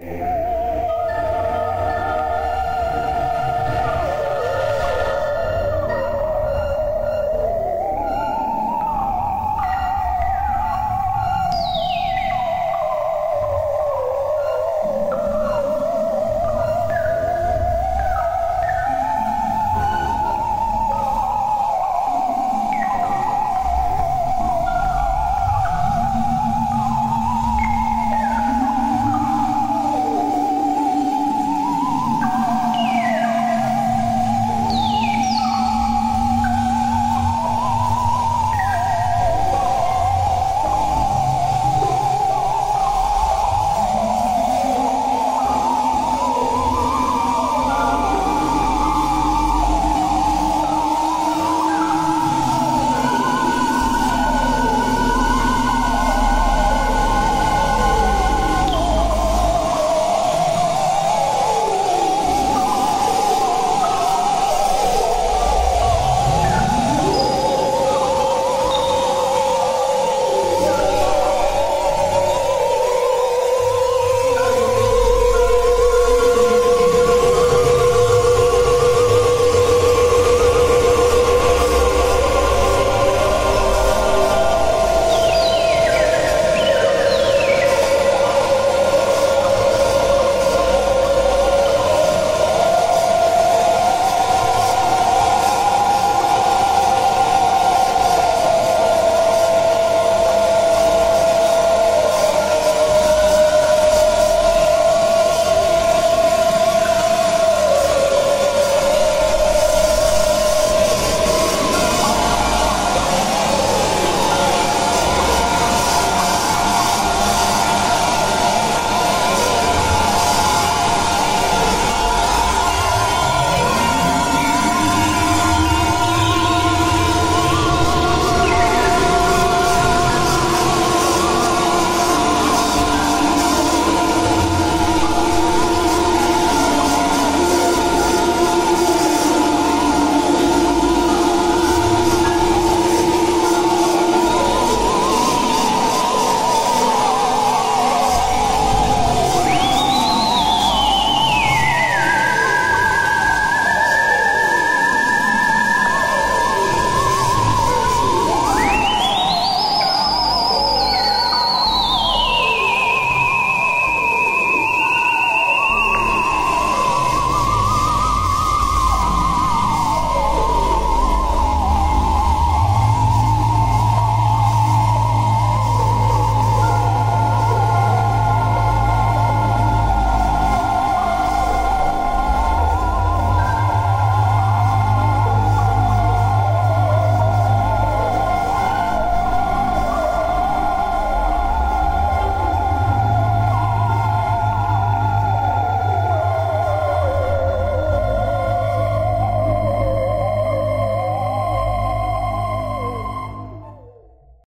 you